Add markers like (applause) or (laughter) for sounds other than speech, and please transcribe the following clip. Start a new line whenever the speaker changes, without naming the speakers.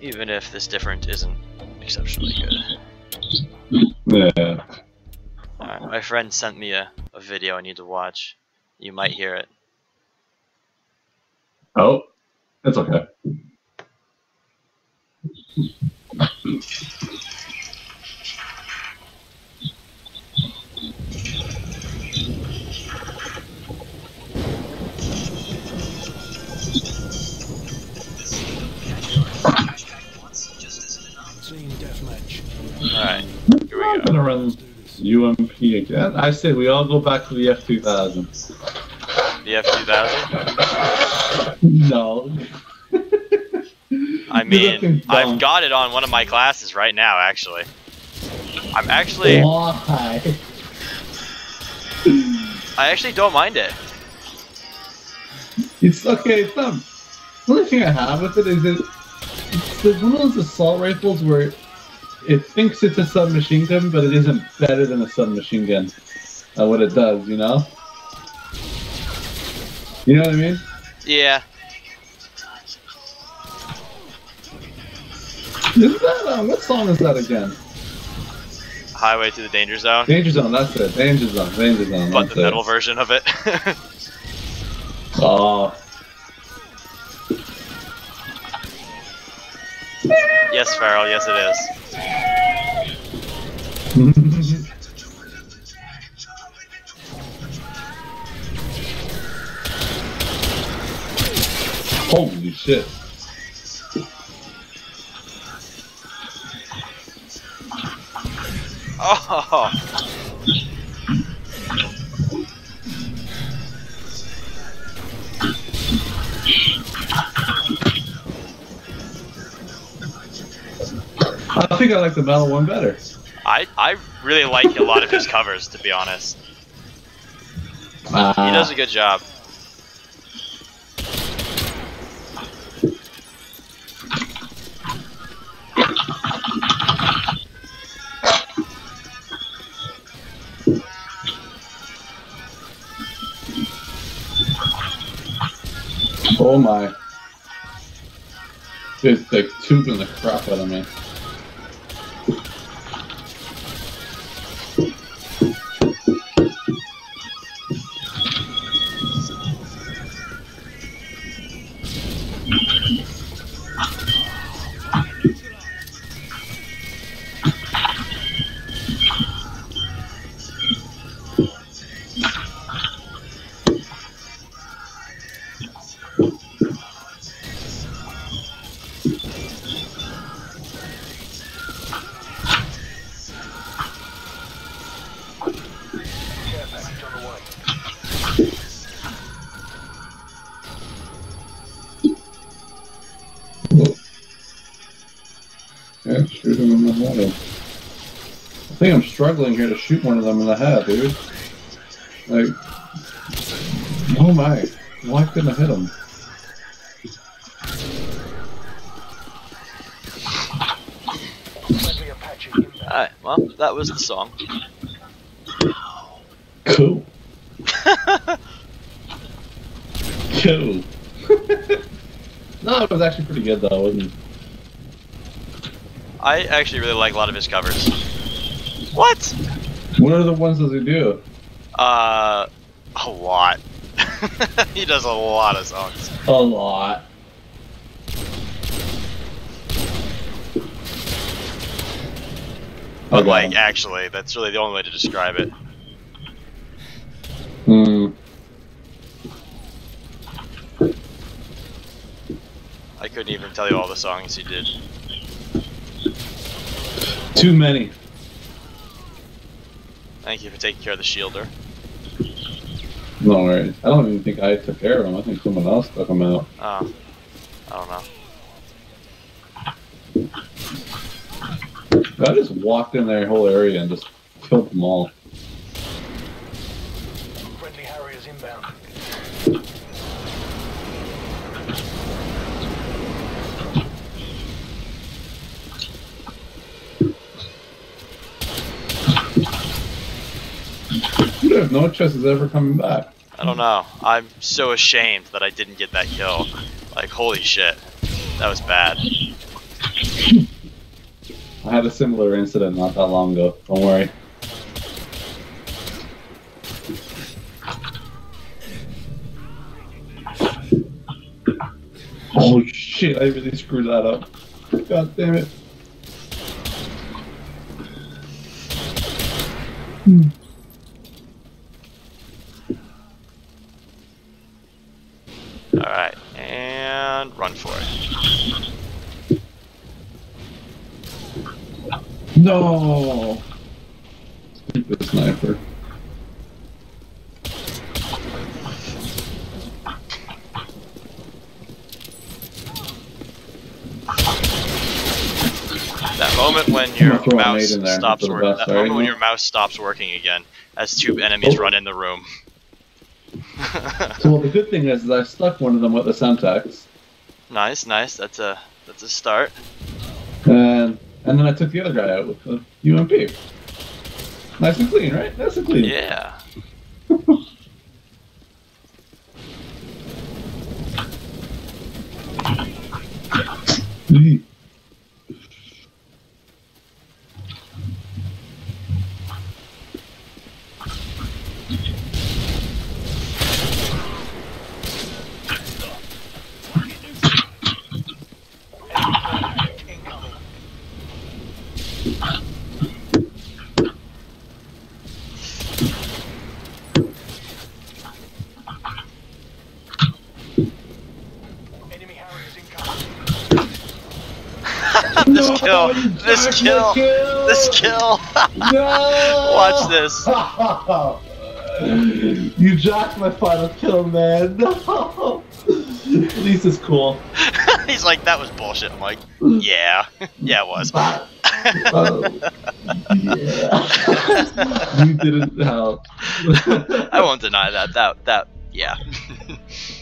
Even if this different isn't exceptionally good.
Yeah.
My friend sent me a, a video I need to watch. You might hear it.
Oh, that's okay.
Um,
I'm
we go.
gonna run UMP again. I say we all go back to the F2000.
The F2000?
No. (laughs)
I mean. I've got it on one of my classes right now, actually. I'm actually, oh,
Why?
I actually don't mind it.
It's okay. It's not. The only thing I have with it is it, it's like one of those assault rifles where it thinks it's a submachine gun, but it isn't better than a submachine gun at what it does. You know. You know what I mean?
Yeah,
Isn't that um, what song is that again?
Highway to the Danger Zone,
Danger Zone. That's it. Danger Zone. Danger Zone.
but the
it.
metal version of it. (laughs)
Oh.
yes, Farrell, yes it is.
Holy shit.
Oh,
I think I like the metal one better.
I, I really like a lot of his covers, to be honest. He
Ah.
does a good job.
Oh my. It's like tubing the crap out of me. Shoot him in. I think I'm struggling here to shoot one of them in the head, dude. Like, oh my. Why couldn't I hit him?
Alright, well, that was the song.
Cool. (laughs) Cool. (laughs) no, it was actually pretty good though, wasn't it?
I actually really like a lot of his covers. What?
What are the ones does he do?
Uh, a lot. (laughs) he does a lot of songs.
A lot.
But
Okay.
like, actually, that's really the only way to describe it.
Hmm.
I couldn't even tell you all the songs he did.
Too many.
Thank you for taking care of the shielder.
No worries. I don't even think I took care of him. I think someone else took him out.
Oh, I don't know.
I just walked in their whole area and just killed them all. Have no chance of ever coming back.
I don't know. I'm so ashamed that I didn't get that kill. Like, holy shit. That was bad.
I had a similar incident not that long ago. Don't worry. Oh shit, I really screwed that up. God damn it. Hmm.
Alright, and run for it.
No! Stupid sniper.
That moment when your
gonna throw a
mouse
nade in there
stops working. That moment when your mouse stops working again, as two enemies
Oh.
run in the room. (laughs)
So well, the good thing is, is I stuck one of them with the Semtex,
nice, nice. That's a that's a start.
and and then I took the other guy out with the UMP. Nice and clean, right? Nice and clean.
Yeah. (laughs) (laughs) this
No,
kill. This kill.
my kill!
This kill.
No! (laughs)
Watch this. (laughs)
you jacked my final kill, man. No. At least it's cool.
He's like, that was bullshit. I'm like, yeah, yeah, it was.
Uh, (laughs) yeah. (laughs) you didn't help.
I won't deny that. That that yeah. (laughs)